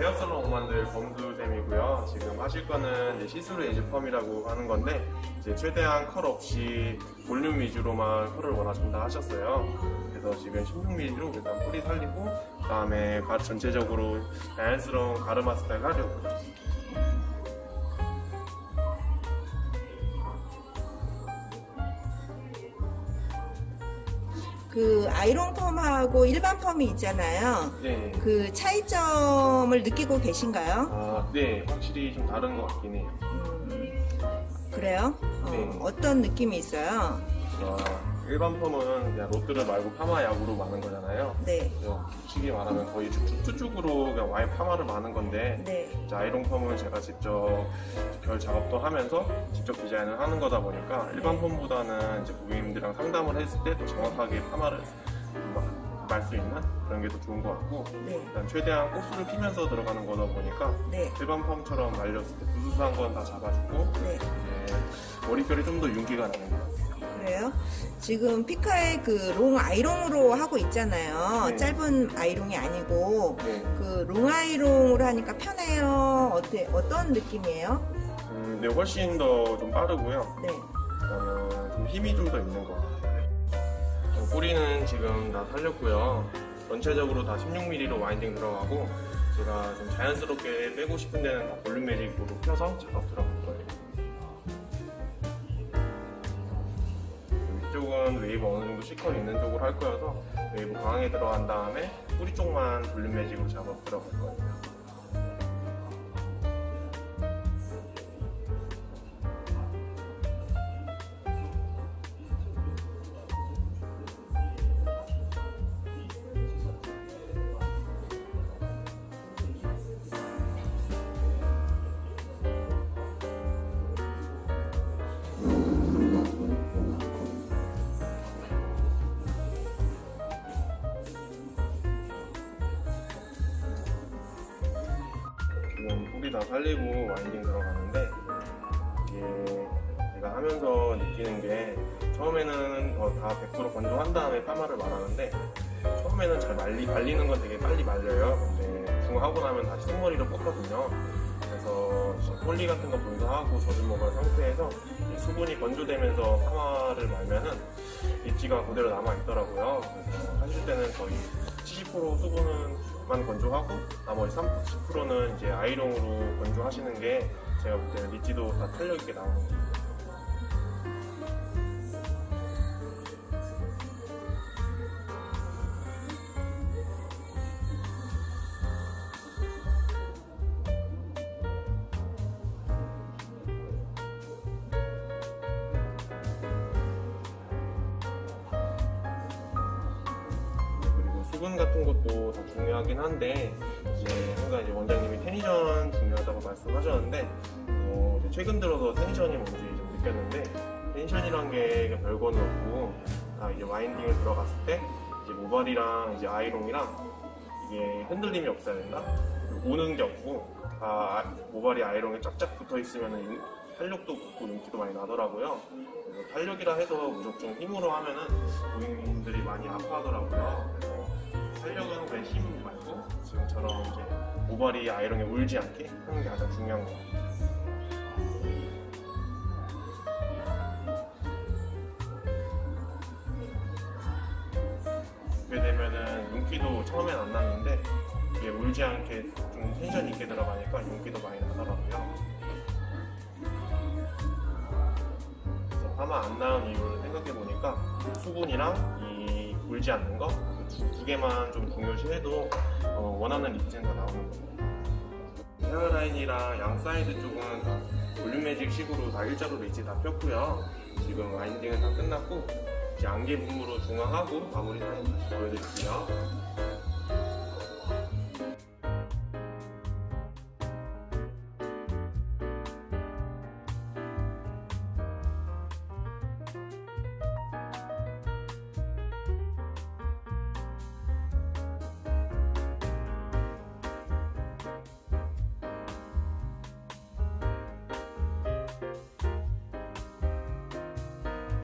헤어살롱 만들 범수쌤이고요. 지금 하실 거는 이제 시스루 as 펌이라고 하는 건데 이제 최대한 컬 없이 볼륨 위주로만 컬을 원하신다 하셨어요. 그래서 지금 16mm로 일단 뿌리 살리고 그다음에 전체적으로 자연스러운 가르마 스타일 하려고 그 아이롱 펌하고 일반 펌이 있잖아요. 네. 그 차이점을 느끼고 계신가요? 아, 네, 확실히 좀 다른 것 같긴 해요. 음, 그래요? 어, 네. 어 떤 느낌이 있어요? 아, 일반 펌은 그냥 로트를 말고 파마 약으로 마는 거잖아요. 네, 그래서 솔직히 말하면 거의 그냥 와인 파마를 마는 건데 네, 이제 아이롱 펌은 제가 직접 결 작업도 하면서 직접 디자인을 하는 거다 보니까 일반 펌보다는 이제 고객님들이랑 상담을 했을 때 또 정확하게 파마를 말수 있는 그런 게 더 좋은 것 같고 네, 일단 최대한 꽃수를 피면서 들어가는 거다 보니까 네, 일반 펌처럼 말렸을 때 부수수한 건 다 잡아주고 네. 머릿결이 좀 더 윤기가 나는 것 같아요. 그래요? 지금 피카의 그 롱 아이롱으로 하고 있잖아요. 네. 짧은 아이롱이 아니고 네. 그롱 아이롱으로 하니까 편해요. 어때 어떤 느낌이에요? 음, 네, 훨씬 더 좀 빠르고요. 네, 그다음에 좀 힘이 좀 더 있는 것 같아요. 어, 뿌리는 지금 다 살렸고요. 전체적으로 다 16mm로 winding 들어가고 제가 좀 자연스럽게 빼고 싶은 데는 다 볼륨 매직으로 펴서 작업 거예 쪽은 웨이브 어느 정도 C컬 있는 쪽으로 할 거여서 웨이브 강하게 들어간 다음에 뿌리 쪽만 볼륨 매직으로 작업 들어갈 거예요. 뿌리 다 살리고 와인딩 들어가는데 이게 제가 하면서 느끼는 게 처음에는 어, 다100% 건조한 다음에 파마를 말하는데 처음에는 잘 말리, 말리는 건 되게 빨리 말려요. 근데 중하고 나면 다시 생머리로 뽑거든요. 그래서 폴리 같은 거 분사하고 젖은 먹은 상태에서 이 수분이 건조되면서 파마를 말면은 입지가 그대로 남아 있더라고요. 그래서 하실 때는 거의 70% 수분 만 건조하고 나머지 30%는 이제 아이롱으로 건조하시는 게 제가 볼 때는 리치도 다 탄력 있게 나오는 거예요. 수분 같은 것도 더 중요하긴 한데 이제 항상 이제 원장님이 테니션 중요하다고 말씀하셨는데 어, 최근 들어서 테니션이 뭔지 좀 느꼈는데 텐션이란 게 별거는 없고 다 이제 와인딩을 들어갔을 때 이제 모발이랑 이제 아이롱이랑 이게 흔들림이 없어야 된다. 오는 게 없고 다 아- 모발이 아이롱에 쫙쫙 붙어 있으면 탄력도 붙고 윤기도 많이 나더라고요. 그래서 탄력이라 해서 무조건 힘으로 하면은 고객님들이 많이 아파하더라고요. 탄력은 그냥 힘 말고 지금처럼 이제 모발이 아이롱에 울지 않게 하는 게 가장 중요한 것 같아요. 그렇게 되면은 윤기도 처음엔 안 났는데 이게 울지 않게 좀 텐션 있게 들어가니까 윤기도 많이 나더라고요. 그래서 파마 안 나은 이유를 생각해 보니까 수분이랑 이 울지 않는 거두 개만 좀 중요시해도 어, 원하는 리프트는 다 나오는 거예요. 헤어라인이랑 양 사이드 쪽은 다 볼륨 매직 식으로 다 일자로 리치 다 폈고요. 지금 와인딩은 다 끝났고 이제 안개 부분으로 중화하고 마무리 사진 다시 보여드릴게요.